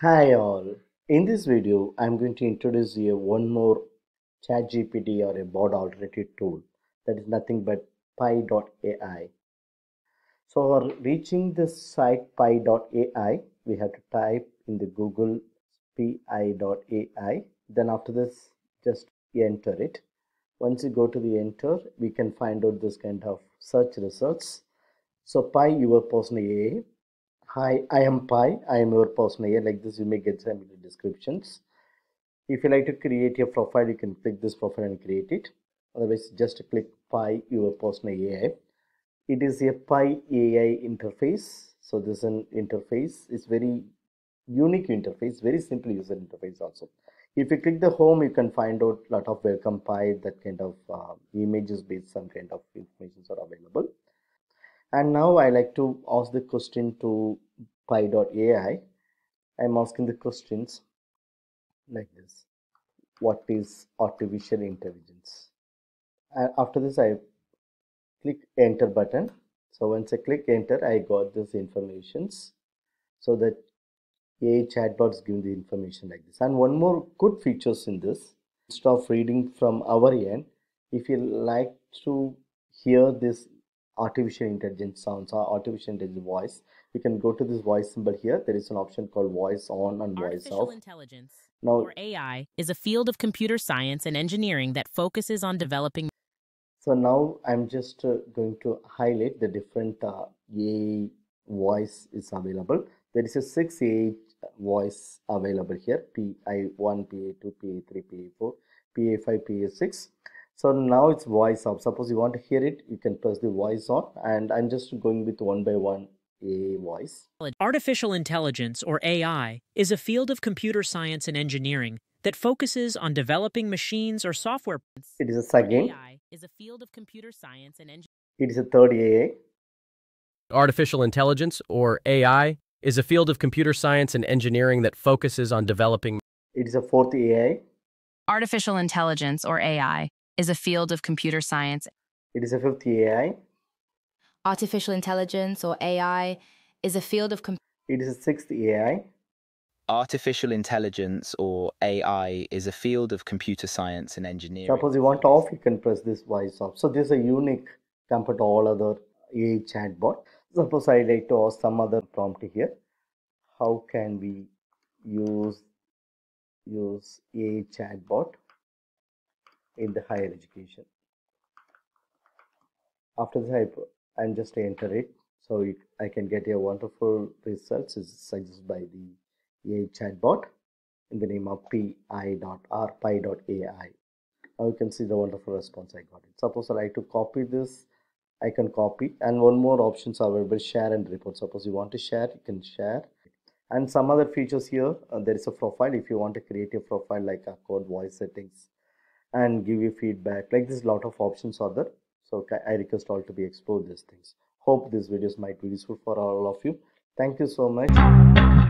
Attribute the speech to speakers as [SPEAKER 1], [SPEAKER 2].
[SPEAKER 1] Hi all. In this video, I'm going to introduce you one more ChatGPT or a Bard alternative tool that is nothing but pi.ai. So for reaching this site pi.ai, we have to type in the Google pi.ai. Then after this, just enter it. Once you go to the enter, we can find out this kind of search results. So pi your personal AI Hi, I am Pi. I am your person here. Like this, you may get some descriptions. If you like to create your profile, you can click this profile and create it. Otherwise, just click Pi, your personal AI. It is a Pi AI interface. So this is an interface. It's very unique interface, very simple user interface also. If you click the home, you can find out a lot of welcome Pi, that kind of uh, images based some kind of information are available. And now I like to ask the question to pi.ai. I'm asking the questions like this. What is artificial intelligence? And after this, I click enter button. So once I click enter, I got this informations. So that AI chatbots giving the information like this. And one more good features in this, instead of reading from our end, if you like to hear this artificial intelligence sounds or artificial intelligence voice. You can go to this voice symbol here. There is an option called voice on and voice
[SPEAKER 2] Artificial
[SPEAKER 1] off.
[SPEAKER 2] intelligence,
[SPEAKER 1] now
[SPEAKER 2] or AI, is a field of computer science and engineering that focuses on developing
[SPEAKER 1] so now i'm just uh, going to highlight the different uh, AI voice is available. There is a six AI voice available here. Pi1 pa2 pa3 pa4 pa5 pa6 so now it's voice off suppose you want to hear it you can press the voice on and i'm just going with one by one a voice
[SPEAKER 3] Artificial intelligence, or AI, is a field of computer science and engineering that focuses on developing machines or software.
[SPEAKER 1] it is a second
[SPEAKER 2] AI is a field of computer science and engineering.
[SPEAKER 1] it is a third aa
[SPEAKER 4] Artificial intelligence, or AI, is a field of computer science and engineering that focuses on developing
[SPEAKER 1] it is a fourth ai
[SPEAKER 5] Artificial intelligence, or AI, is a field of computer science.
[SPEAKER 1] it is a fifth ai
[SPEAKER 6] Artificial intelligence or AI is a field of com-
[SPEAKER 1] it is a sixth ai
[SPEAKER 7] Artificial intelligence or AI is a field of computer science and engineering.
[SPEAKER 1] Suppose you want to off, you can press this voice off. So this is a unique compared to all other AI chatbot. Suppose I like to ask some other prompt here. How can we use use AI chatbot in the higher education? After this, I I'm just enter it. So it, I can get a wonderful results is suggested by the AI chatbot in the name of pi.r pi.ai. Now you can see the wonderful response I got it. Suppose I like to copy this, I can copy and one more options are available share and report. Suppose you want to share, you can share. And some other features here, uh, there is a profile if you want to create a profile like account voice settings and give you feedback. Like this, lot of options are there. So I request all to be explore these things. Hope these videos might be useful for all of you. Thank you so much.